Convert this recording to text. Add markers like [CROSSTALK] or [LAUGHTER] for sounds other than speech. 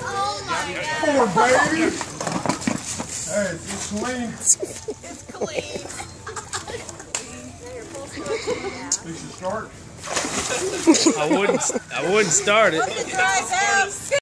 Oh my god. Poor baby. [LAUGHS] Hey, it's clean. It's clean. We should start. I wouldn't. I wouldn't start it. Look at dry house.